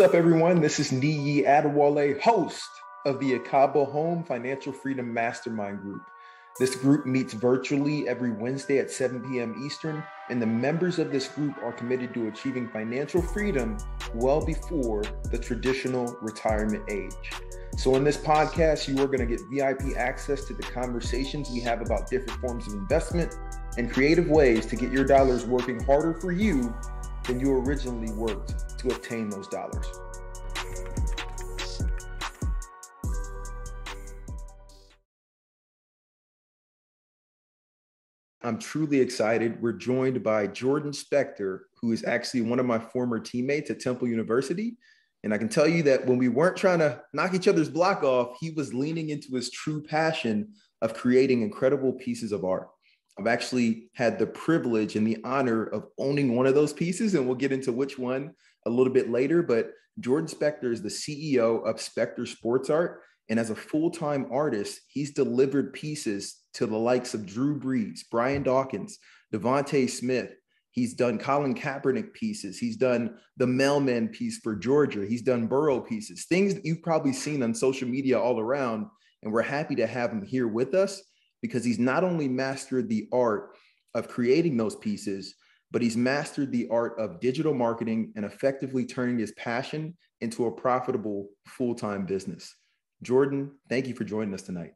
What's up, everyone? This is Niyi Adewole, host of the Ekabo Home Financial Freedom Mastermind Group. This group meets virtually every Wednesday at 7 p.m. Eastern, and the members of this group are committed to achieving financial freedom well before the traditional retirement age. So, in this podcast, you are going to get VIP access to the conversations we have about different forms of investment and creative ways to get your dollars working harder for you than you originally worked to obtain those dollars. I'm truly excited. We're joined by Jordan Spector, who is actually one of my former teammates at Temple University. And I can tell you that when we weren't trying to knock each other's block off, he was leaning into his true passion of creating incredible pieces of art. I've actually had the privilege and the honor of owning one of those pieces, and we'll get into which one a little bit later. But Jordan Spector is the CEO of Spector Sports Art. And as a full time artist, he's delivered pieces to the likes of Drew Brees, Brian Dawkins, DeVonta Smith. He's done Colin Kaepernick pieces. He's done the mailman piece for Georgia. He's done Burrow pieces, things that you've probably seen on social media all around. And we're happy to have him here with us because he's not only mastered the art of creating those pieces, but he's mastered the art of digital marketing and effectively turning his passion into a profitable full time business. Jordan, thank you for joining us tonight.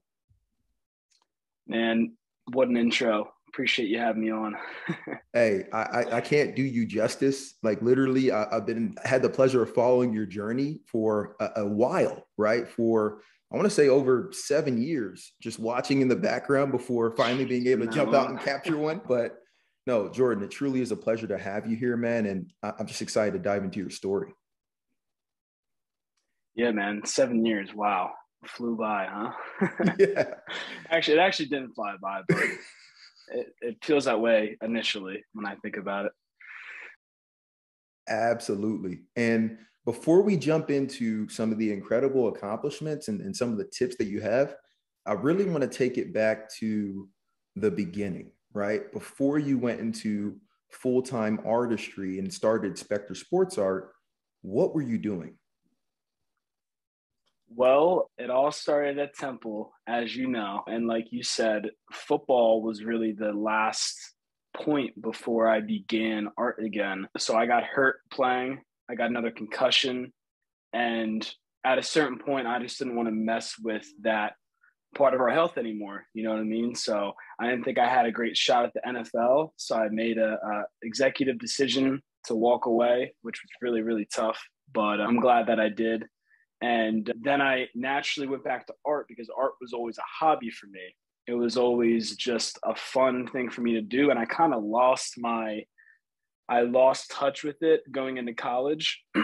Man, what an intro. Appreciate you having me on. hey, I, I can't do you justice. Like literally, I, have been had the pleasure of following your journey for a, a while, right? For I want to say over seven years, just watching in the background before finally being able to jump out and capture one. But no, Jordan, it truly is a pleasure to have you here, man. And I'm just excited to dive into your story. Yeah, man. Seven years. Wow. Flew by, huh? yeah. actually, it actually didn't fly by, but it, it feels that way initially when I think about it. Absolutely. And before we jump into some of the incredible accomplishments and, and some of the tips that you have, I really want to take it back to the beginning, right? Before you went into full time artistry and started Spector Sports Art, what were you doing? Well, it all started at Temple, as you know. And like you said, football was really the last point before I began art again. So I got hurt playing I got another concussion. And at a certain point, I just didn't want to mess with that part of our health anymore. You know what I mean? So I didn't think I had a great shot at the NFL. So I made a, a executive decision to walk away, which was really, really tough. But I'm glad that I did. And then I naturally went back to art because art was always a hobby for me. It was always just a fun thing for me to do. And I kind of lost my I lost touch with it going into college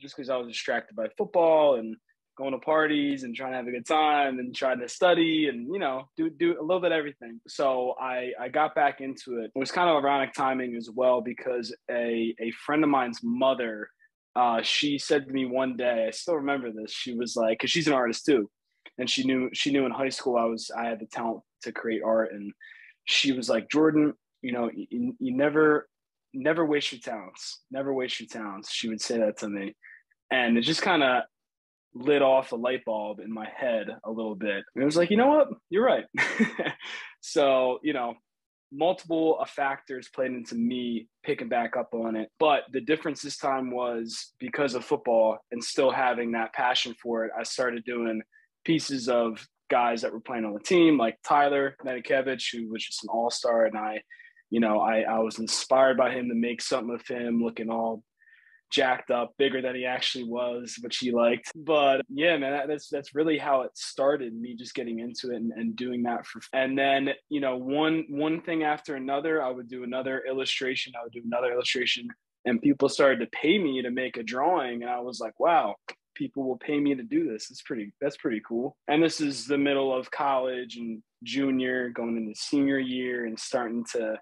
just because I was distracted by football and going to parties and trying to have a good time and trying to study and you know do do a little bit of everything. So I I got back into it. It was kind of ironic timing as well because a a friend of mine's mother uh, she said to me one day, I still remember this. She was like, because she's an artist too, and she knew she knew in high school I was I had the talent to create art, and she was like, Jordan, you know, you, you never never waste your talents. Never waste your talents. She would say that to me. And it just kind of lit off a light bulb in my head a little bit. And it was like, you know what? You're right. so, you know, multiple factors played into me picking back up on it. But the difference this time was because of football and still having that passion for it, I started doing pieces of guys that were playing on the team, like Tyler Matakevich, who was just an all star. And I you know, I, I was inspired by him to make something of him looking all jacked up, bigger than he actually was, which he liked. But yeah, man, that's that's really how it started. Me just getting into it and, and doing that for. And then you know, one one thing after another, I would do another illustration. I would do another illustration, and people started to pay me to make a drawing, and I was like, wow. People will pay me to do this. It's pretty. That's pretty cool. And this is the middle of college and junior, going into senior year, and starting to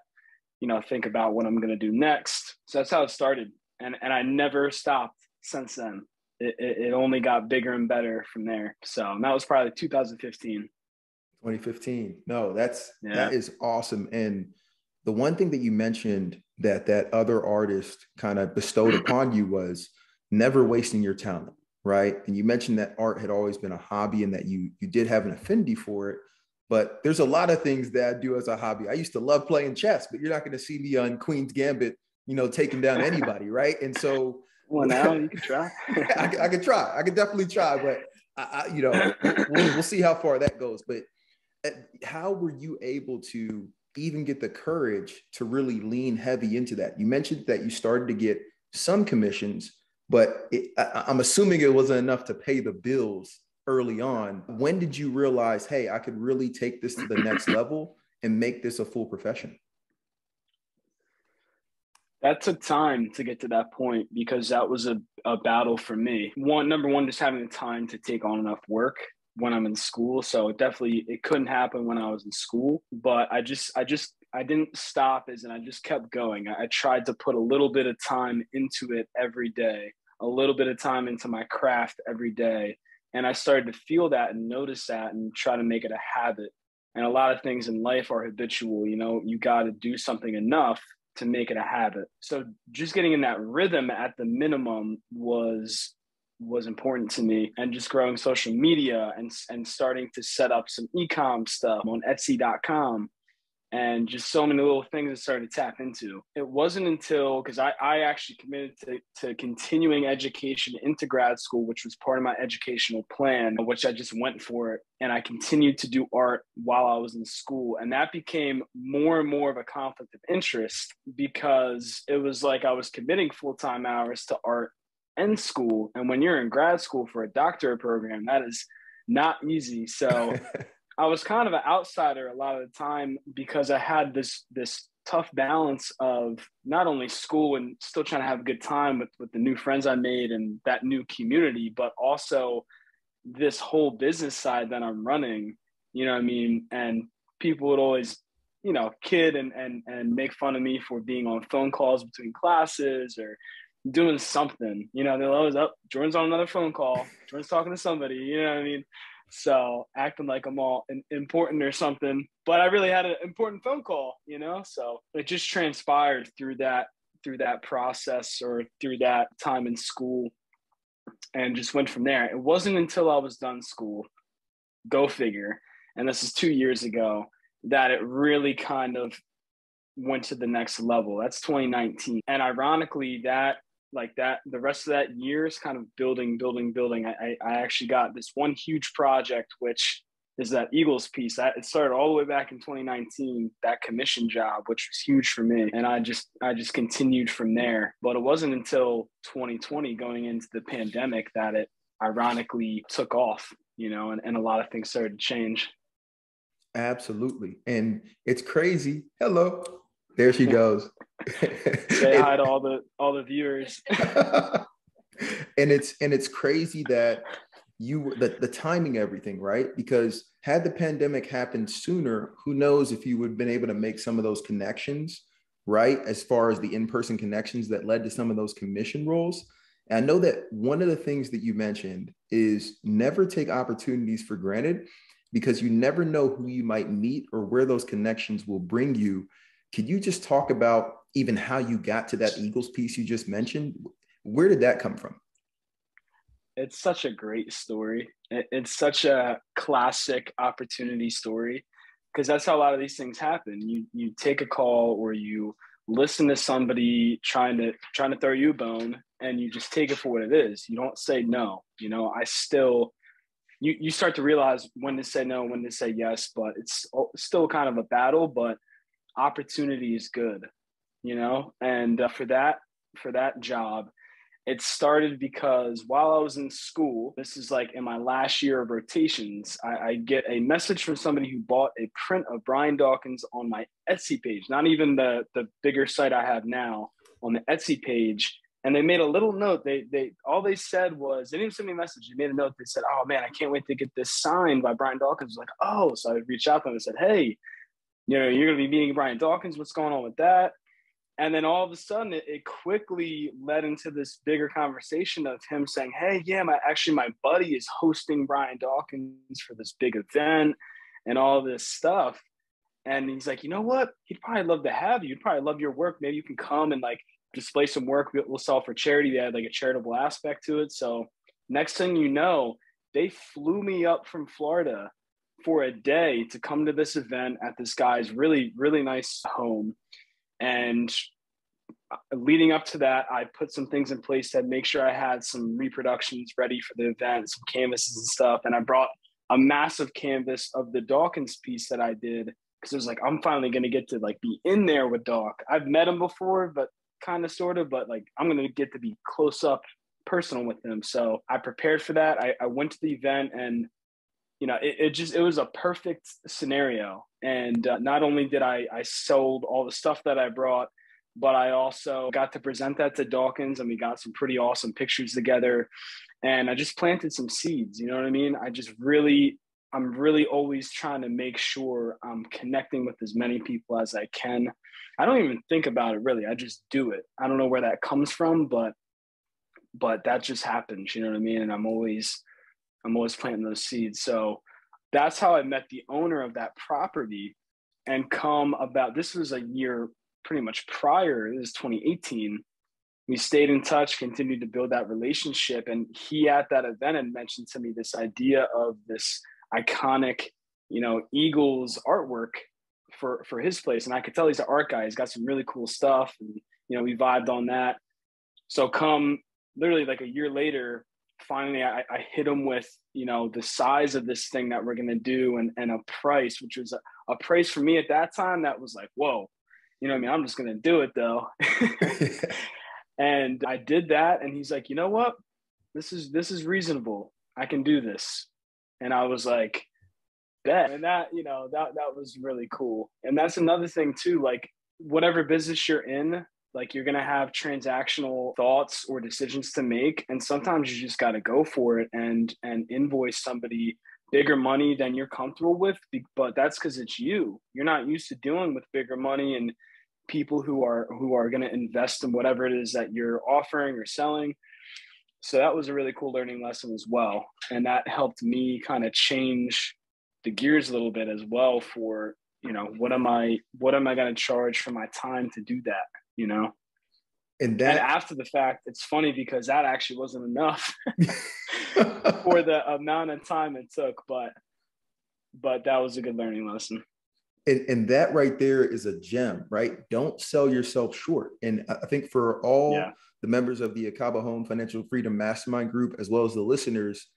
you know, think about what I'm going to do next. So that's how it started. And, and I never stopped since then. It, it, it only got bigger and better from there. So that was probably 2015. 2015. No, that's, yeah. that is awesome. And the one thing that you mentioned that that other artist kind of bestowed upon you was never wasting your talent, right? And you mentioned that art had always been a hobby and that you you did have an affinity for it. But there's a lot of things that I do as a hobby. I used to love playing chess, but you're not going to see me on Queen's Gambit, you know, taking down anybody, right? And so, well, now you can try. I, I could try. I could definitely try, but I, I you know, we'll, we'll see how far that goes. But uh, how were you able to even get the courage to really lean heavy into that? You mentioned that you started to get some commissions, but it, I, I'm assuming it wasn't enough to pay the bills early on. When did you realize, hey, I could really take this to the next level and make this a full profession? That took time to get to that point because that was a, a battle for me. One, number one, just having the time to take on enough work when I'm in school. So it definitely it couldn't happen when I was in school. But I just I just I didn't stop as and I just kept going. I, I tried to put a little bit of time into it every day, a little bit of time into my craft every day and I started to feel that and notice that and try to make it a habit. And a lot of things in life are habitual. You know, you got to do something enough to make it a habit. So just getting in that rhythm at the minimum was was important to me and just growing social media and and starting to set up some e-com stuff on etsy.com and just so many little things I started to tap into. It wasn't until because I, I actually committed to, to continuing education into grad school, which was part of my educational plan, which I just went for it. And I continued to do art while I was in school. And that became more and more of a conflict of interest because it was like I was committing full time hours to art and school. And when you're in grad school for a doctorate program, that is not easy. So I was kind of an outsider a lot of the time because I had this this tough balance of not only school and still trying to have a good time with, with the new friends I made and that new community, but also this whole business side that I'm running, you know what I mean? And people would always, you know, kid and and and make fun of me for being on phone calls between classes or doing something. You know, they'll always up, oh, Jordan's on another phone call, Jordan's talking to somebody, you know what I mean? So acting like I'm all important or something, but I really had an important phone call, you know. So it just transpired through that through that process or through that time in school, and just went from there. It wasn't until I was done school, go figure, and this is two years ago, that it really kind of went to the next level. That's 2019, and ironically, that like that the rest of that year is kind of building building building. I, I actually got this one huge project which is that eagles piece. That it started all the way back in 2019 that commission job which was huge for me. And i just i just continued from there. But it wasn't until 2020 going into the pandemic that it ironically took off you know and, and a lot of things started to change. Absolutely. And it's crazy. Hello there she goes. Say hi to all the all the viewers. and it's and it's crazy that you the, the timing everything right? Because had the pandemic happened sooner who knows if you would have been able to make some of those connections right? As far as the in-person connections that led to some of those commission roles and i know that one of the things that you mentioned is never take opportunities for granted because you never know who you might meet or where those connections will bring you could you just talk about even how you got to that Eagles piece you just mentioned? Where did that come from? It's such a great story. It's such a classic opportunity story because that's how a lot of these things happen. You you take a call or you listen to somebody trying to trying to throw you a bone and you just take it for what it is. You don't say no. You know, I still you you start to realize when to say no, when to say yes, but it's still kind of a battle, but opportunity is good, you know? And uh, for that, for that job, it started because while I was in school, this is like in my last year of rotations, I, I, get a message from somebody who bought a print of Brian Dawkins on my Etsy page, not even the, the bigger site I have now on the Etsy page. And they made a little note. They they all they said was they didn't send me a message. They made a note. They said, "Oh man, I can't wait to get this signed by Brian Dawkins." I was like, "Oh," so I reached out to them and said, "Hey, you know, you're going to be meeting Brian Dawkins. What's going on with that? And then all of a sudden, it, it, quickly led into this bigger conversation of him saying, "Hey, yeah, my actually my buddy is hosting Brian Dawkins for this big event and all this stuff." And he's like, "You know what? He'd probably love to have you. He'd probably love your work. Maybe you can come and like display some work we'll sell for charity. They had like a charitable aspect to it. So next thing you know, they flew me up from Florida for a day to come to this event at this guy's really, really nice home. And leading up to that, I put some things in place to make sure I had some reproductions ready for the event, some canvases and stuff. And I brought a massive canvas of the Dawkins piece that I did because it was like I'm finally gonna get to like be in there with Doc. I've met him before, but kind of sort of, but like I'm gonna get to be close up personal with him. So I prepared for that. I, I went to the event and you know it, it just it was a perfect scenario. And uh, not only did I I sold all the stuff that I brought, but I also got to present that to Dawkins and we got some pretty awesome pictures together. And I just planted some seeds, you know what I mean? I just really I'm really always trying to make sure I'm connecting with as many people as I can. I don't even think about it really. I just do it. I don't know where that comes from, but but that just happens, you know what I mean? And I'm always I'm always planting those seeds. So that's how I met the owner of that property and come about this was a year pretty much prior, this is 2018. We stayed in touch, continued to build that relationship. And he at that event had mentioned to me this idea of this iconic, you know, Eagles artwork for for his place. And I could tell he's an art guy. He's got some really cool stuff, and you know, we vibed on that. So come literally like a year later, finally I, I hit him with you know the size of this thing that we're gonna do and and a price, which was a, a price for me at that time that was like whoa, you know I mean I'm just gonna do it though. and I did that, and he's like, you know what, this is this is reasonable. I can do this and I was like, bet. And that, you know, that that was really cool. And that's another thing too, like whatever business you're in, like you're gonna have transactional thoughts or decisions to make. And sometimes you just gotta go for it and and invoice somebody bigger money than you're comfortable with. But that's because it's you. You're not used to dealing with bigger money and people who are who are going to invest in whatever it is that you're offering or selling so that was a really cool learning lesson as well and that helped me kind of change the gears a little bit as well for you know what am i what am i going to charge for my time to do that you know? And that and after the fact it's funny because that actually wasn't enough for the amount of time it took but but that was a good learning lesson. And, and that right there is a gem right? Don't sell yourself short. And i think for all yeah. the members of the Ekabo Home Financial Freedom Mastermind Group, as well as the listeners,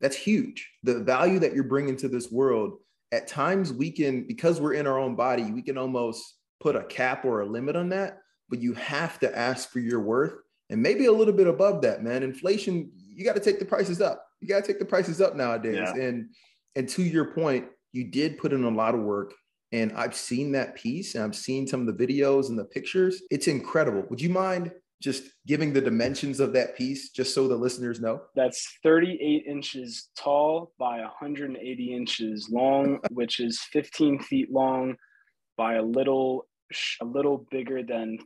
that's huge. The value that you're bringing to this world, at times we can, because we're in our own body, we can almost put a cap or a limit on that, but you have to ask for your worth and maybe a little bit above that, man. Inflation, you got to take the prices up. You got to take the prices up nowadays. Yeah. And and to your point, you did put in a lot of work and I've seen that piece and I've seen some of the videos and the pictures. It's incredible. Would you mind just giving the dimensions of that piece just so the listeners know? That's 38 inches tall by 180 inches long, which is 15 feet long by a little a little bigger than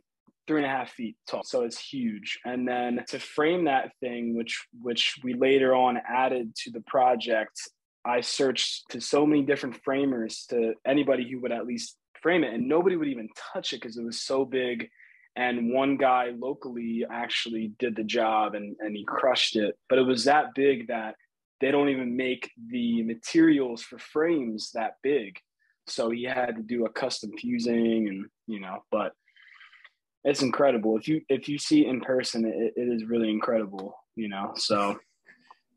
three and a half feet tall. So it's huge. And then to frame that thing, which which we later on added to the project, I searched to so many different framers to anybody who would at least frame it, and nobody would even touch it because it was so big and one guy locally actually did the job and, and he crushed it but it was that big that they don't even make the materials for frames that big so he had to do a custom fusing and you know but it's incredible if you if you see in person it, it is really incredible you know so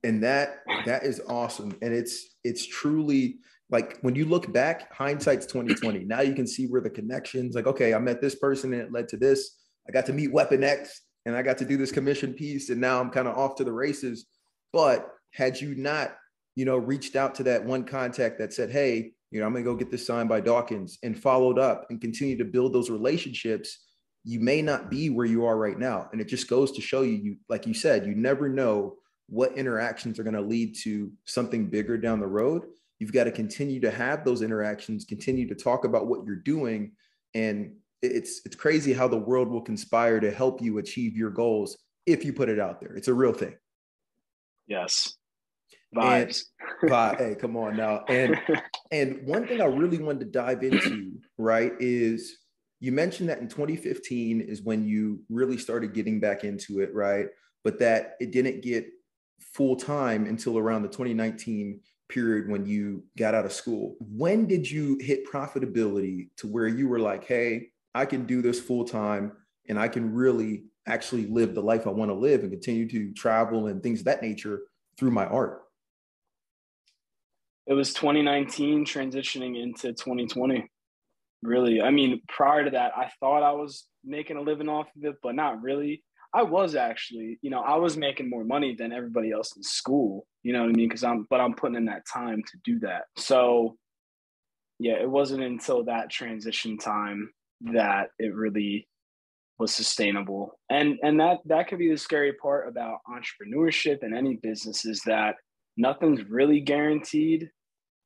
and that that is awesome and it's it's truly like when you look back, hindsight's 2020. Now you can see where the connections, like, okay, I met this person and it led to this. I got to meet Weapon X and I got to do this commission piece, and now I'm kind of off to the races. But had you not, you know, reached out to that one contact that said, hey, you know, I'm gonna go get this signed by Dawkins and followed up and continue to build those relationships, you may not be where you are right now. And it just goes to show you, you like you said, you never know what interactions are going to lead to something bigger down the road. You've got to continue to have those interactions continue to talk about what you're doing. And it's it's crazy how the world will conspire to help you achieve your goals if you put it out there. It's a real thing. Yes. Vibes. vibe, hey come on now. And and one thing i really wanted to dive into right is you mentioned that in 2015 is when you really started getting back into it, right? But that it didn't get full time until around the 2019 period when you got out of school. When did you hit profitability to where you were like, hey, I can do this full time and I can really actually live the life I want to live and continue to travel and things of that nature through my art? It was 2019 transitioning into 2020. Really, I mean, prior to that, I thought I was making a living off of it, but not really. I was actually, you know, I was making more money than everybody else in school. You know what I mean? Because I'm, but I'm putting in that time to do that. So, yeah, it wasn't until that transition time that it really was sustainable. And and that that could be the scary part about entrepreneurship and any business is that nothing's really guaranteed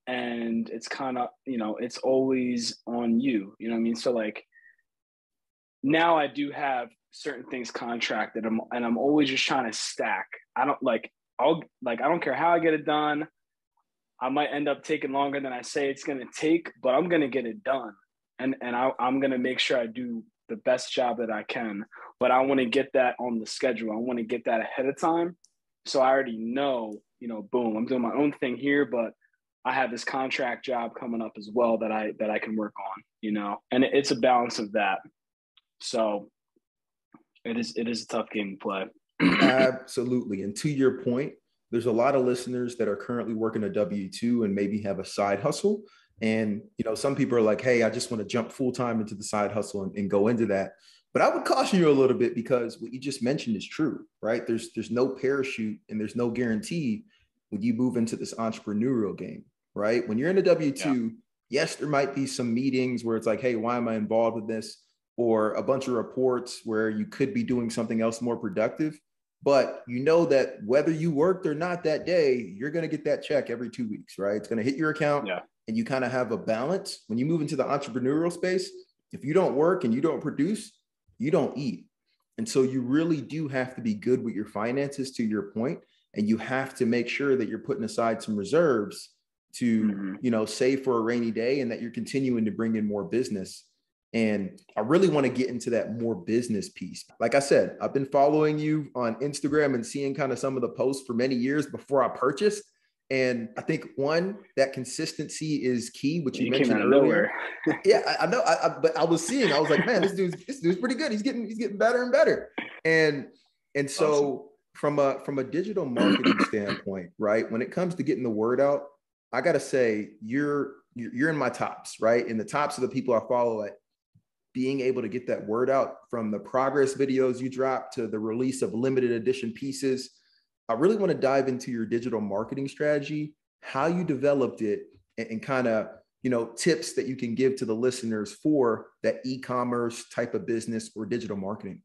and it's kind of, you know, it's always on you. You know what I mean? So like now I do have certain things contracted and I'm, and I'm always just trying to stack. I don't like I'll like I don't care how I get it done. I might end up taking longer than I say it's going to take, but I'm going to get it done. And and I, I'm going to make sure I do the best job that I can. But I want to get that on the schedule. I want to get that ahead of time. So I already know, you know, boom, I'm doing my own thing here, but I have this contract job coming up as well that I that I can work on, you know. And it's a balance of that. So it is it is a tough game to play. Absolutely. And to your point, there's a lot of listeners that are currently working a W 2 and maybe have a side hustle. And, you know, some people are like, hey, I just want to jump full time into the side hustle and, and go into that. But I would caution you a little bit because what you just mentioned is true, right? There's there's no parachute and there's no guarantee when you move into this entrepreneurial game, right? When you're in a W 2, yeah. yes, there might be some meetings where it's like, hey, why am I involved with this? Or a bunch of reports where you could be doing something else more productive. But you know that whether you worked or not that day, you're going to get that check every two weeks, right? It's going to hit your account. Yeah and you kind of have a balance, when you move into the entrepreneurial space, if you don't work and you don't produce, you don't eat. And so you really do have to be good with your finances to your point, and you have to make sure that you're putting aside some reserves to, mm-hmm. you know, save for a rainy day and that you're continuing to bring in more business. And I really want to get into that more business piece. Like I said, I've been following you on Instagram and seeing kind of some of the posts for many years before I purchased. And I think one that consistency is key, which you, you mentioned earlier. yeah, I, I know, I, I, but I was seeing, I was like, man, this dude's this dude's pretty good. He's getting he's getting better and better. And and so awesome. from a from a digital marketing standpoint, right? When it comes to getting the word out, I gotta say you're you're in my tops, right? In the tops of the people I follow at being able to get that word out from the progress videos you drop to the release of limited edition pieces I really want to dive into your digital marketing strategy, how you developed it, and, and kind of you know tips that you can give to the listeners for that e-commerce type of business or digital marketing.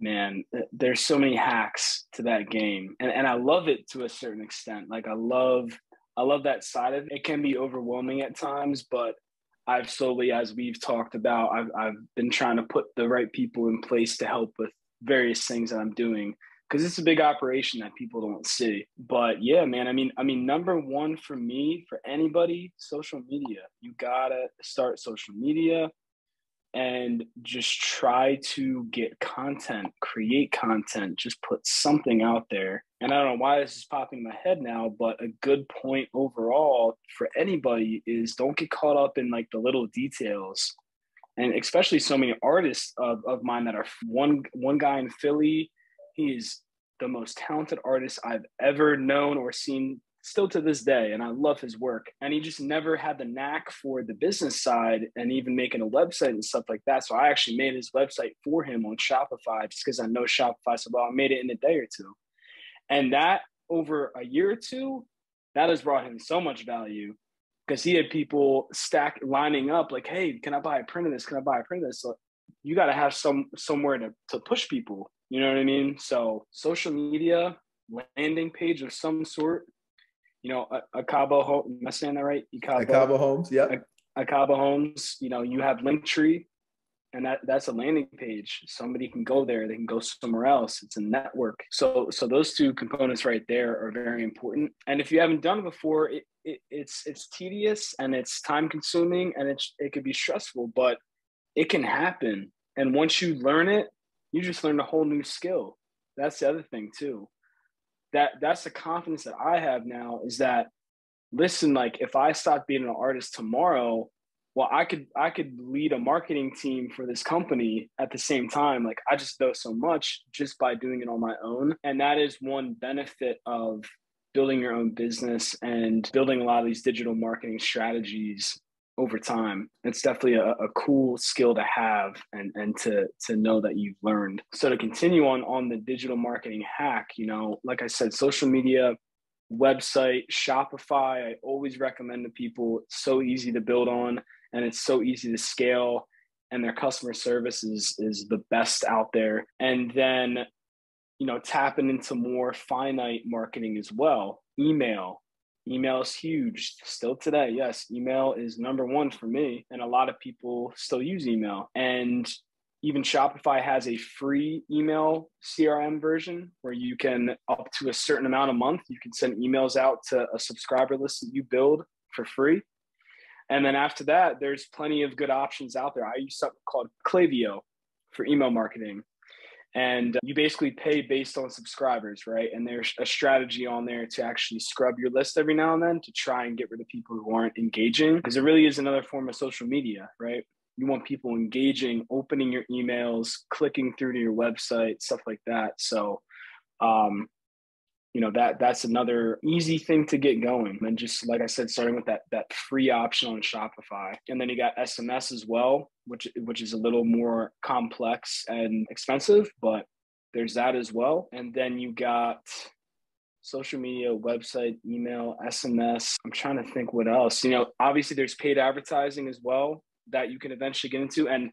Man, there's so many hacks to that game, and and I love it to a certain extent. Like I love I love that side of it. It can be overwhelming at times, but I've slowly, as we've talked about, I've, I've been trying to put the right people in place to help with various things that I'm doing because it's a big operation that people don't see. But yeah, man, I mean, I mean, number one for me, for anybody, social media. You gotta start social media and just try to get content, create content, just put something out there. And I don't know why this is popping in my head now, but a good point overall for anybody is don't get caught up in like the little details. And especially so many artists of, of mine that are one one guy in Philly, he's the most talented artist I've ever known or seen still to this day and i love his work and he just never had the knack for the business side and even making a website and stuff like that so i actually made his website for him on shopify just because i know shopify so well i made it in a day or two and that over a year or two that has brought him so much value because he had people stack lining up like hey can i buy a print of this can i buy a print of this so you got to have some somewhere to, to push people you know what I mean? So social media, landing page of some sort. You know, a, Ekabo Home. Am I saying that right? Ekabo Homes. Yeah. Ekabo Homes. You know, you have Linktree, and that that's a landing page somebody can go there they can go somewhere else it's a network so so those two components right there are very important and if you haven't done it before it, it, it's it's tedious and it's time consuming and it's it could be stressful but it can happen and once you learn it you just learn a whole new skill that's the other thing too that that's the confidence that i have now is that listen like if i stop being an artist tomorrow well i could i could lead a marketing team for this company at the same time. Like i just know so much just by doing it on my own. And that is one benefit of building your own business and building a lot of these digital marketing strategies over time it's definitely a, a cool skill to have and and to to know that you've learned. So to continue on on the digital marketing hack you know like i said social media website shopify i always recommend to people it's so easy to build on and it's so easy to scale and their customer service is is the best out there. And then you know tapping into more finite marketing as well email email is huge still today yes email is number one for me and a lot of people still use email and even shopify has a free email crm version where you can up to a certain amount a month you can send emails out to a subscriber list that you build for free and then after that, there's plenty of good options out there. I use something called Klaviyo for email marketing. And you basically pay based on subscribers, right? And there's a strategy on there to actually scrub your list every now and then to try and get rid of people who aren't engaging. Because it really is another form of social media, right? You want people engaging, opening your emails, clicking through to your website, stuff like that. So um, you know that that's another easy thing to get going and just like i said starting with that that free option on shopify. And then you got sms as well which which is a little more complex and expensive but there's that as well. And then you got social media website email sms i'm trying to think what else. You know obviously there's paid advertising as well that you can eventually get into. And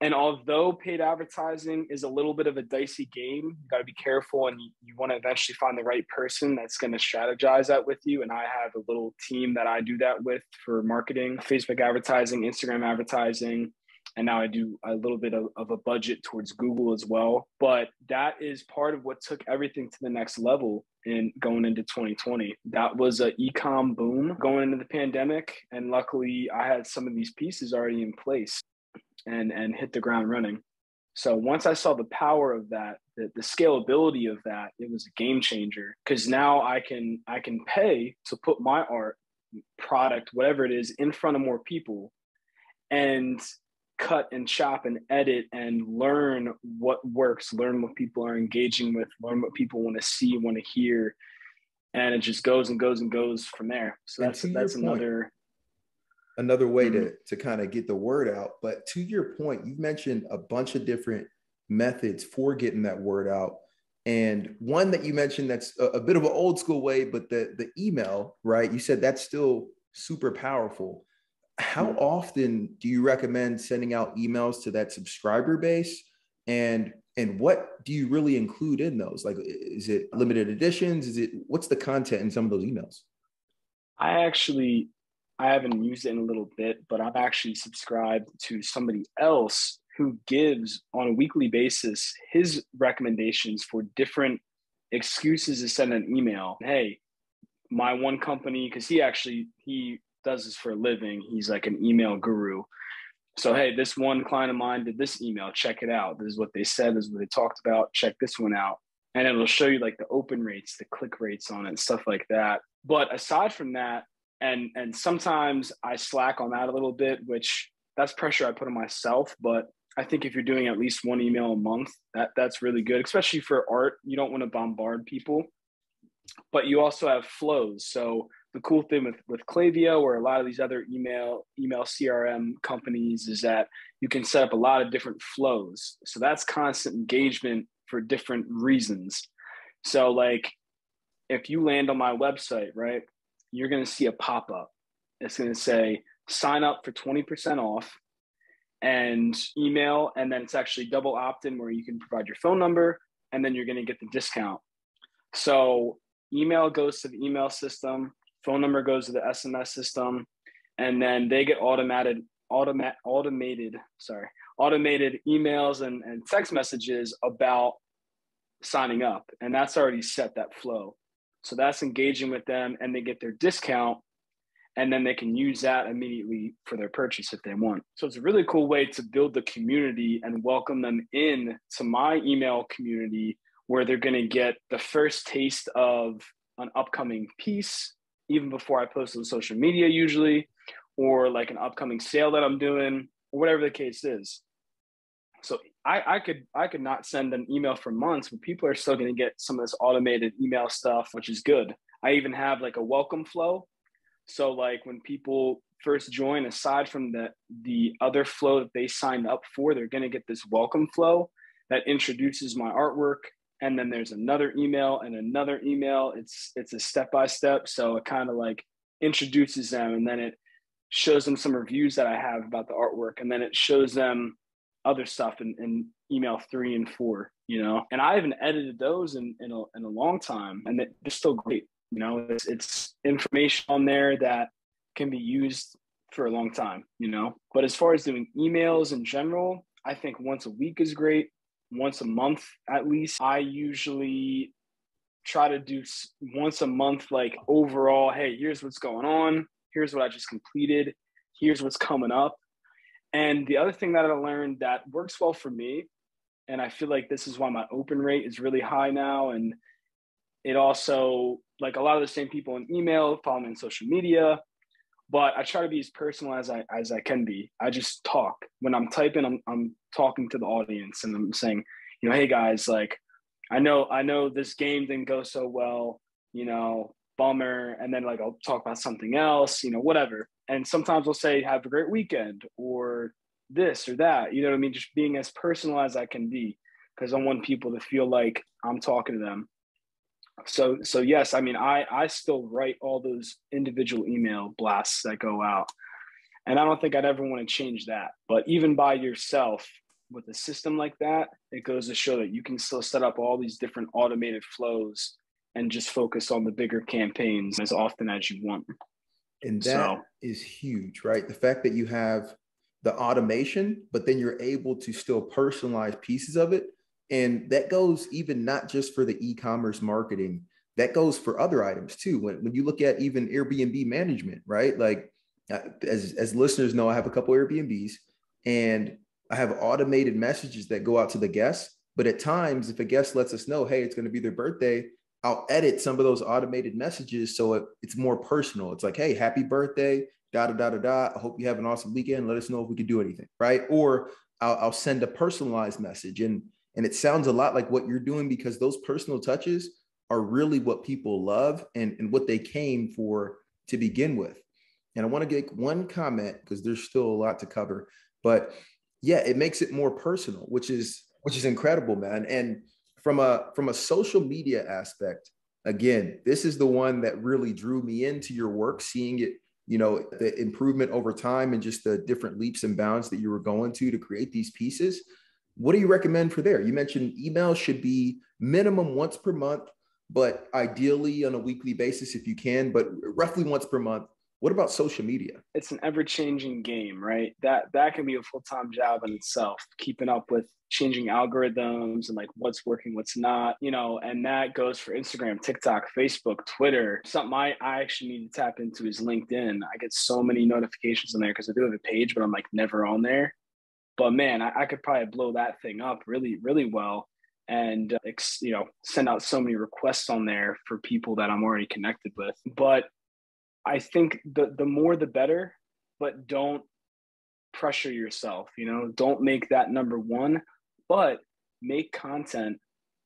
and although paid advertising is a little bit of a dicey game, you got to be careful and you, you want to eventually find the right person that's going to strategize that with you. And I have a little team that I do that with for marketing, Facebook advertising, Instagram advertising. And now I do a little bit of, of a budget towards Google as well. But that is part of what took everything to the next level in going into 2020. That was a ecom boom going into the pandemic. And luckily I had some of these pieces already in place and and hit the ground running. So once I saw the power of that, the, the scalability of that, it was a game changer because now I can I can pay to put my art product, whatever it is, in front of more people and cut and chop and edit and learn what works, learn what people are engaging with, learn what people want to see, want to hear. And it just goes and goes and goes from there. So that's that's another another way mm-hmm. to to kind of get the word out. But to your point, you mentioned a bunch of different methods for getting that word out. And one that you mentioned that's a, a bit of an old school way, but the the email, right? You said that's still super powerful. How mm-hmm. often do you recommend sending out emails to that subscriber base? And and what do you really include in those? Like, is it limited editions? Is it what's the content in some of those emails? I actually I haven't used it in a little bit, but I'm actually subscribed to somebody else who gives on a weekly basis his recommendations for different excuses to send an email. Hey, my one company, because he actually he does this for a living. He's like an email guru. So hey, this one client of mine did this email. Check it out. This is what they said. This is what they talked about. Check this one out, and it'll show you like the open rates, the click rates on it, stuff like that. But aside from that, and and sometimes I slack on that a little bit, which that's pressure I put on myself. But I think if you're doing at least one email a month, that that's really good, especially for art. You don't want to bombard people, but you also have flows. So the cool thing with with Klaviyo or a lot of these other email email CRM companies is that you can set up a lot of different flows. So that's constant engagement for different reasons. So like if you land on my website, right? You're going to see a pop up. It's going to say sign up for 20% off and email. And then it's actually double opt in where you can provide your phone number and then you're going to get the discount. So email goes to the email system, phone number goes to the SMS system, and then they get automated automat automated sorry automated emails and, and text messages about signing up. And that's already set that flow. So that's engaging with them and they get their discount and then they can use that immediately for their purchase if they want. So it's a really cool way to build the community and welcome them in to my email community where they're going to get the first taste of an upcoming piece even before I post on social media usually or like an upcoming sale that I'm doing or whatever the case is. So I, I could I could not send an email for months, but people are still going to get some of this automated email stuff, which is good. I even have like a welcome flow. So like when people first join, aside from the the other flow that they signed up for, they're going to get this welcome flow that introduces my artwork, and then there's another email and another email. It's it's a step by step, so it kind of like introduces them, and then it shows them some reviews that I have about the artwork, and then it shows them other stuff in, in email three and four, you know, and I haven't edited those in, in, a, in a long time and they're still great. You know, it's, it's information on there that can be used for a long time, you know, but as far as doing emails in general, I think once a week is great. Once a month, at least, I usually try to do once a month, like overall, hey, here's what's going on. Here's what I just completed. Here's what's coming up and the other thing that I learned that works well for me, and I feel like this is why my open rate is really high now. And it also, like a lot of the same people in email, follow me on social media, but I try to be as personal as I as I can be. I just talk. When I'm typing, I'm I'm talking to the audience and I'm saying, you know, hey guys, like I know I know this game didn't go so well, you know, bummer. And then like I'll talk about something else, you know, whatever. And sometimes we'll say have a great weekend or this or that you know what i mean? Just being as personal as i can be because i want people to feel like i'm talking to them. So so yes i mean i i still write all those individual email blasts that go out and i don't think i'd ever want to change that. But even by yourself with a system like that it goes to show that you can still set up all these different automated flows and just focus on the bigger campaigns as often as you want and that so, is huge, right? The fact that you have the automation, but then you're able to still personalize pieces of it. And that goes even not just for the e commerce marketing, that goes for other items too. When, when you look at even Airbnb management, right? Like, uh, as, as listeners know, I have a couple Airbnbs and I have automated messages that go out to the guests. But at times, if a guest lets us know, hey, it's going to be their birthday, I'll edit some of those automated messages so it, it's more personal. It's like, hey, happy birthday, da da da da da. I hope you have an awesome weekend. Let us know if we can do anything, right? Or I'll, I'll send a personalized message, and and it sounds a lot like what you're doing because those personal touches are really what people love and and what they came for to begin with. And I want to get one comment because there's still a lot to cover, but yeah, it makes it more personal, which is which is incredible, man. And from a from a social media aspect again this is the one that really drew me into your work seeing it you know the improvement over time and just the different leaps and bounds that you were going to to create these pieces. What do you recommend for there? You mentioned email should be minimum once per month but ideally on a weekly basis if you can but roughly once per month what about social media? It's an ever-changing game, right? That that can be a full-time job in itself, keeping up with changing algorithms and like what's working, what's not, you know, and that goes for Instagram, TikTok, Facebook, Twitter. Something I, I actually need to tap into is LinkedIn. I get so many notifications on there because I do have a page, but I'm like never on there. But man, I, I could probably blow that thing up really, really well and uh, you know send out so many requests on there for people that I'm already connected with. But I think the the more the better, but don't pressure yourself, you know, don't make that number one, but make content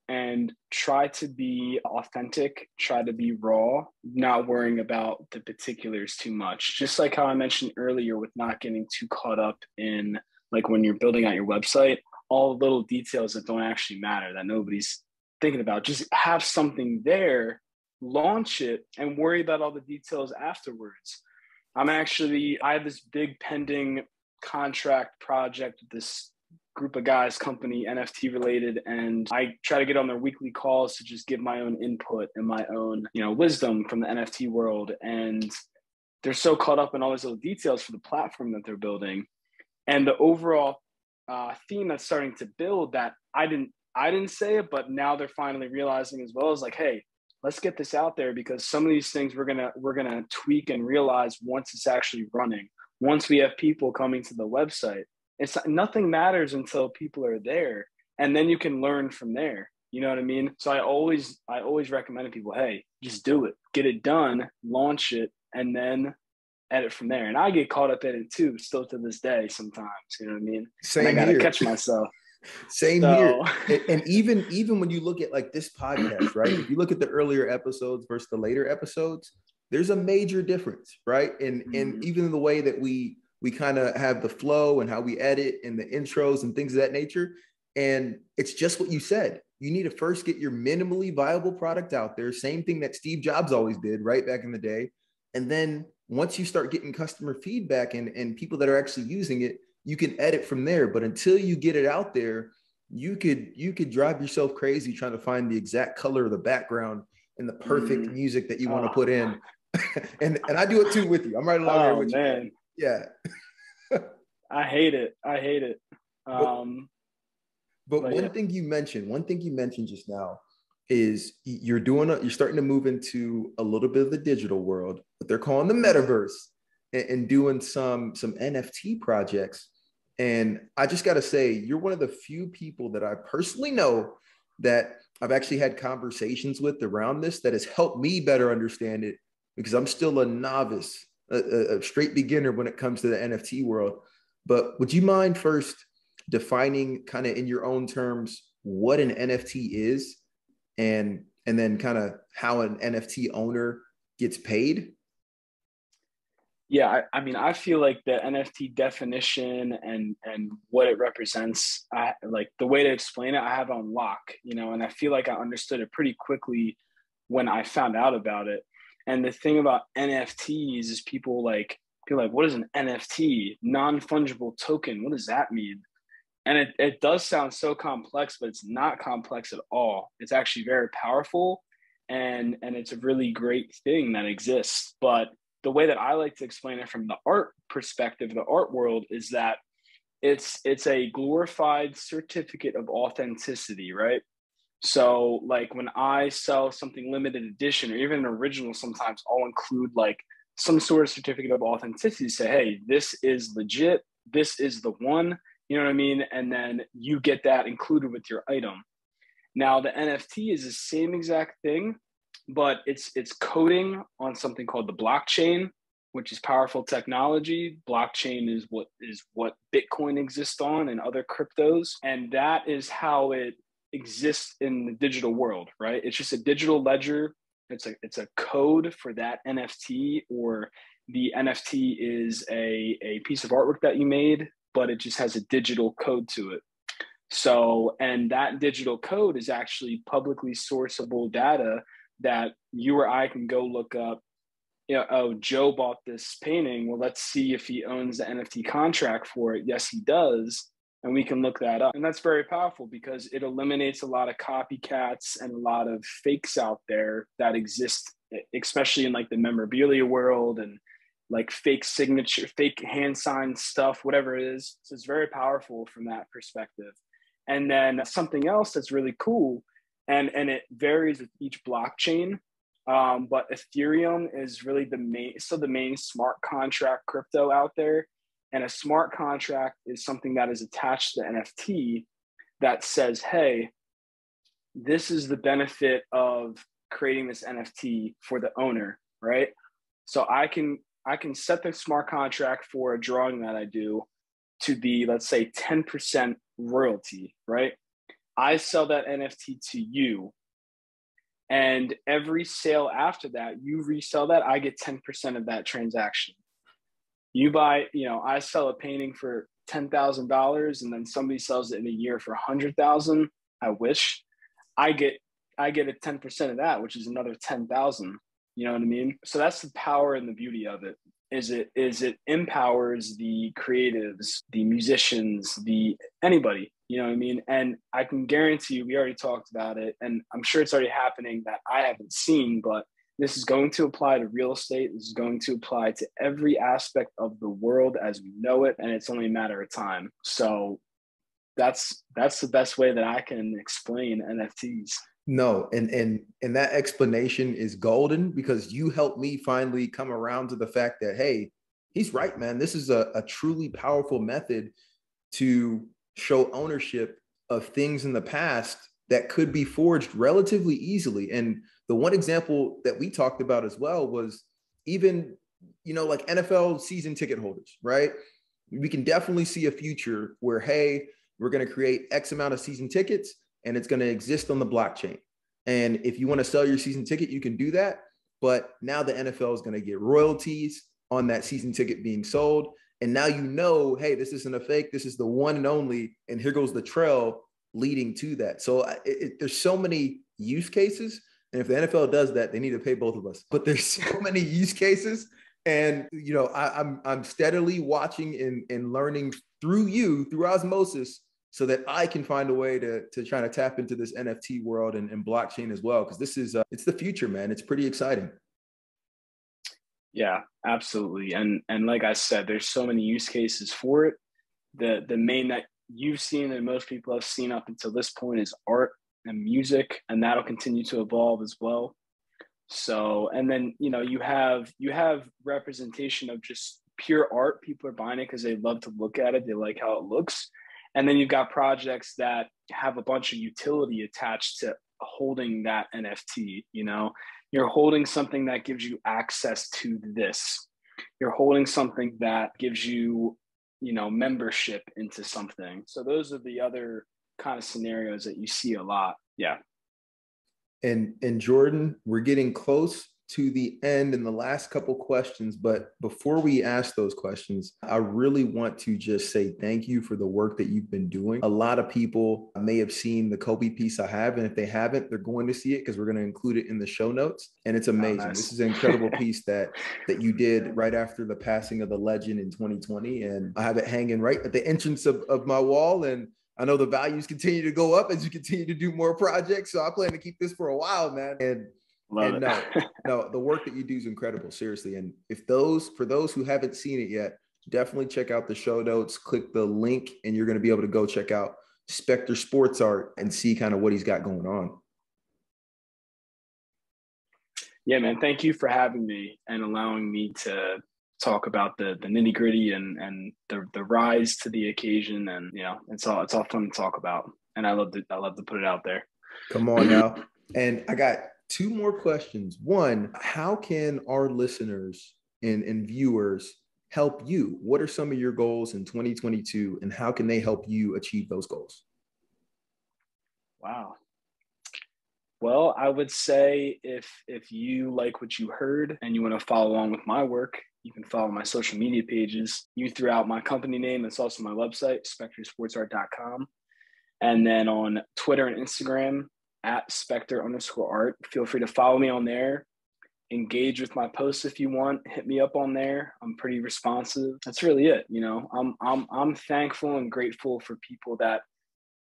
and try to be authentic, try to be raw, not worrying about the particulars too much. Just like how I mentioned earlier with not getting too caught up in like when you're building out your website, all the little details that don't actually matter that nobody's thinking about. Just have something there launch it and worry about all the details afterwards. I'm actually, I have this big pending contract project with this group of guys, company, NFT related, and I try to get on their weekly calls to just give my own input and my own, you know, wisdom from the NFT world. And they're so caught up in all these little details for the platform that they're building. And the overall uh, theme that's starting to build that I didn't I didn't say it, but now they're finally realizing as well as like, hey, let's get this out there because some of these things we're gonna we're gonna tweak and realize once it's actually running. Once we have people coming to the website, it's nothing matters until people are there, and then you can learn from there. You know what I mean? So I always I always recommend to people, hey, just do it, get it done, launch it, and then edit from there. And I get caught up in it too, still to this day sometimes. You know what I mean? Same and I gotta here. catch myself. Same So- here. And, and even even when you look at like this podcast, right? If you look at the earlier episodes versus the later episodes, there's a major difference, right? And and Mhm. even the way that we we kind of have the flow and how we edit and the intros and things of that nature. And it's just what you said. You need to first get your minimally viable product out there. Same thing that Steve Jobs always did, right back in the day. And then once you start getting customer feedback and, and people that are actually using it, you can edit from there. But until you get it out there, you could you could drive yourself crazy trying to find the exact color of the background and the perfect Mhm. music that you want to Oh. put in. and and I do it too with you. I'm right along there Oh with man, you. Yeah. I hate it. I hate it. Um, But But one yeah. thing you mentioned, one thing you mentioned just now is you're doing a, you're starting to move into a little bit of the digital world, what they're calling the metaverse, and, and doing some some NFT projects. And I just got to say, you're one of the few people that I personally know that I've actually had conversations with around this that has helped me better understand it because I'm still a novice, a, a- straight beginner when it comes to the NFT world. But would you mind first defining kind of in your own terms what an NFT is and and then kind of how an NFT owner gets paid? Yeah, I, I mean, I feel like the NFT definition and and what it represents, I like the way to explain it. I have on lock, you know, and I feel like I understood it pretty quickly when I found out about it. And the thing about NFTs is people like people like, what is an NFT? Non fungible token. What does that mean? And it, it does sound so complex, but it's not complex at all. It's actually very powerful and and it's a really great thing that exists. But the way that I like to explain it from the art perspective, the art world, is that it's it's a glorified certificate of authenticity, right? So like when I sell something limited edition or even an original, sometimes I'll include like some sort of certificate of authenticity. Say, hey, this is legit. This is the one. You know what I mean? And then you get that included with your item. Now the NFT is the same exact thing, but it's it's coding on something called the blockchain, which is powerful technology. Blockchain is what is what Bitcoin exists on and other cryptos, and that is how it exists in the digital world, right? It's just a digital ledger. It's a it's a code for that NFT, or the NFT is a a piece of artwork that you made, but it just has a digital code to it. So, and that digital code is actually publicly sourceable data that you or I can go look up. You know, oh, Joe bought this painting. Well, let's see if he owns the NFT contract for it. Yes, he does. And we can look that up. And that's very powerful because it eliminates a lot of copycats and a lot of fakes out there that exist, especially in like the memorabilia world and like fake signature, fake hand signed stuff, whatever it is. So it's very powerful from that perspective. And then something else that's really cool, and and it varies with each blockchain. Um, but Ethereum is really the main, so the main smart contract crypto out there. And a smart contract is something that is attached to the NFT that says, hey, this is the benefit of creating this NFT for the owner, right? So I can I can set the smart contract for a drawing that I do to be, let's say, 10% royalty, right? I sell that NFT to you. And every sale after that, you resell that, I get 10% of that transaction. You buy, you know, I sell a painting for $10,000 and then somebody sells it in a year for 100,000. I wish I get I get a 10% of that, which is another 10,000. You know what I mean? So that's the power and the beauty of it. Is it is it empowers the creatives, the musicians, the anybody, you know what I mean? And I can guarantee you, we already talked about it, and I'm sure it's already happening that I haven't seen, but this is going to apply to real estate. This is going to apply to every aspect of the world as we know it, and it's only a matter of time. So that's that's the best way that I can explain NFTs. No, and and and that explanation is golden because you helped me finally come around to the fact that hey, he's right, man. This is a, a truly powerful method to show ownership of things in the past that could be forged relatively easily. And the one example that we talked about as well was even, you know, like NFL season ticket holders, right? We can definitely see a future where, hey, we're going to create X amount of season tickets and it's going to exist on the blockchain. And if you want to sell your season ticket, you can do that. But now the NFL is going to get royalties on that season ticket being sold. And now you know, hey, this isn't a fake. This is the one and only. And here goes the trail leading to that. So it, it, there's so many use cases. And if the NFL does that, they need to pay both of us. But there's so many use cases. And you know, I, I'm I'm steadily watching and, and learning through you, through osmosis, so that I can find a way to, to try to tap into this NFT world and, and blockchain as well. Cause this is, uh, it's the future, man. It's pretty exciting. Yeah, absolutely. And and like I said, there's so many use cases for it. The the main that you've seen and most people have seen up until this point is art and music, and that'll continue to evolve as well. So, and then you know you have you have representation of just pure art. People are buying it because they love to look at it. They like how it looks. And then you've got projects that have a bunch of utility attached to holding that NFT. You know, you're holding something that gives you access to this. You're holding something that gives you, you know, membership into something. So those are the other kind of scenarios that you see a lot. Yeah. And and Jordan, we're getting close to the end in the last couple questions. But before we ask those questions, I really want to just say thank you for the work that you've been doing. A lot of people may have seen the Kobe piece I have, and if they haven't, they're going to see it because we're going to include it in the show notes. And it's oh, amazing. Oh, nice. This is an incredible piece that that you did right after the passing of the legend in 2020, and I have it hanging right at the entrance of, of my wall and. I know the values continue to go up as you continue to do more projects. So I plan to keep this for a while, man. And Love and it. no, no, the work that you do is incredible, seriously. And if those, for those who haven't seen it yet, definitely check out the show notes, click the link, and you're going to be able to go check out Spector Sports Art and see kind of what he's got going on. Yeah, man. Thank you for having me and allowing me to talk about the the nitty gritty and and the the rise to the occasion. And you know, it's all it's all fun to talk about. And I love to I love to put it out there. Come on now. And I got two more questions. One, how can our listeners and, and viewers help you? What are some of your goals in 2022 and how can they help you achieve those goals? Wow. Well, I would say if if you like what you heard and you want to follow along with my work, you can follow my social media pages. You threw out my company name. That's also my website, spectorsportsart.com. And then on Twitter and Instagram, at Spector underscore art. Feel free to follow me on there. Engage with my posts if you want. Hit me up on there. I'm pretty responsive. That's really it. You know, I'm I'm I'm thankful and grateful for people that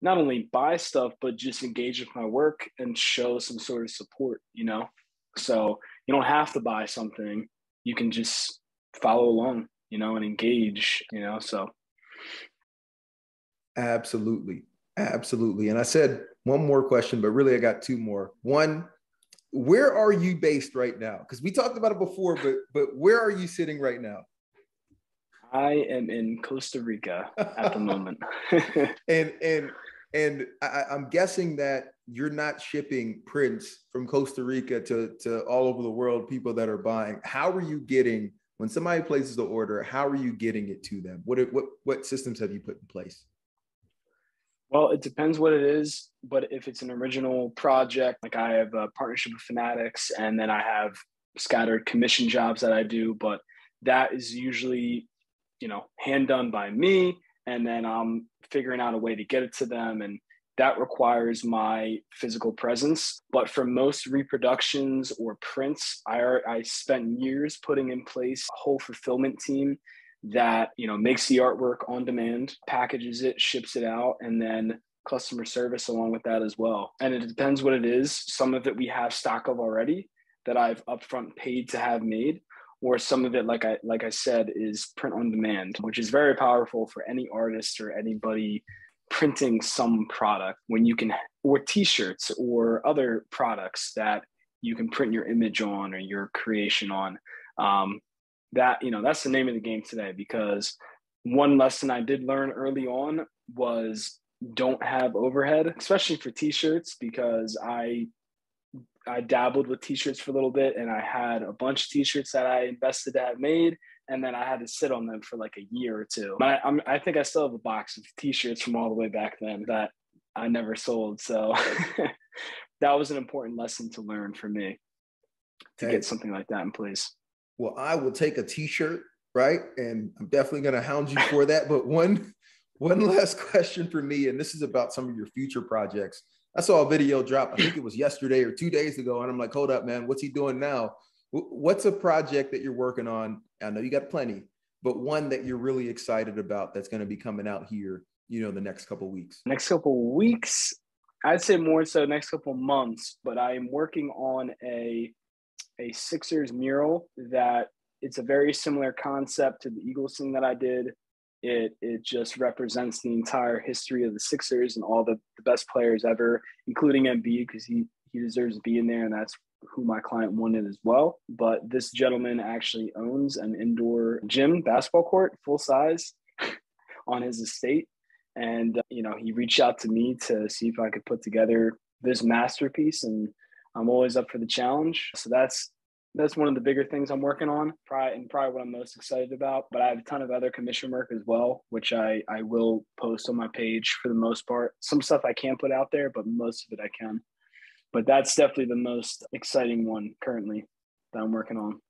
not only buy stuff but just engage with my work and show some sort of support. You know, so you don't have to buy something. You can just follow along. You know, and engage. You know, so absolutely, absolutely. And I said one more question, but really I got two more. One, where are you based right now? Because we talked about it before, but but where are you sitting right now? I am in Costa Rica at the moment. and and and I, I'm guessing that you're not shipping prints from Costa Rica to, to all over the world, people that are buying. How are you getting when somebody places the order? How are you getting it to them? What what what systems have you put in place? Well, it depends what it is, but if it's an original project, like I have a partnership with Fanatics, and then I have scattered commission jobs that I do, but that is usually, you know, hand done by me, and then I'm figuring out a way to get it to them, and that requires my physical presence. But for most reproductions or prints, I I spent years putting in place a whole fulfillment team that you know makes the artwork on demand packages it ships it out and then customer service along with that as well. And it depends what it is. Some of it we have stock of already that i've upfront paid to have made or some of it like i like i said is print on demand which is very powerful for any artist or anybody printing some product when you can or t-shirts or other products that you can print your image on or your creation on. Um, that you know that's the name of the game today because one lesson i did learn early on was don't have overhead especially for t-shirts because i i dabbled with t-shirts for a little bit and i had a bunch of t-shirts that i invested to have made and then I had to sit on them for like a year or two. But I, I'm, I think I still have a box of T-shirts from all the way back then that I never sold. So that was an important lesson to learn for me to get something like that in place. Well, I will take a T-shirt, right? And I'm definitely going to hound you for that. But one, one last question for me, and this is about some of your future projects. I saw a video drop. I think it was yesterday or two days ago, and I'm like, "Hold up, man! What's he doing now?" What's a project that you're working on? I know you got plenty, but one that you're really excited about that's going to be coming out here, you know, the next couple weeks. Next couple weeks, I'd say more so next couple months, but I'm working on a a Sixers mural that it's a very similar concept to the Eagles thing that I did. It it just represents the entire history of the Sixers and all the, the best players ever, including Embiid because he he deserves to be in there, and that's who my client wanted as well. But this gentleman actually owns an indoor gym basketball court, full size, on his estate. And, uh, you know, he reached out to me to see if I could put together this masterpiece. And I'm always up for the challenge. So that's that's one of the bigger things I'm working on, probably, and probably what I'm most excited about. But I have a ton of other commission work as well, which I, I will post on my page for the most part. Some stuff I can't put out there, but most of it I can but that's definitely the most exciting one currently that I'm working on.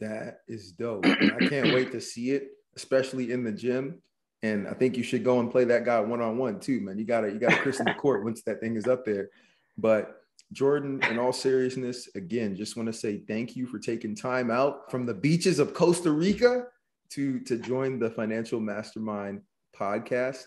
That is dope. I can't wait to see it, especially in the gym. And I think you should go and play that guy one on one too, man. You gotta you gotta christen the court once that thing is up there. But Jordan, in all seriousness, again, just want to say thank you for taking time out from the beaches of Costa Rica to to join the Financial Mastermind podcast.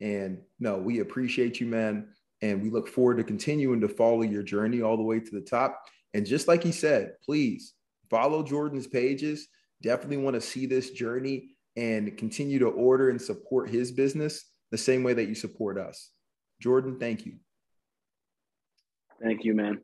And no, we appreciate you, man. And we look forward to continuing to follow your journey all the way to the top. And just like he said, please follow Jordan's pages. Definitely want to see this journey and continue to order and support his business the same way that you support us. Jordan, thank you. Thank you, man.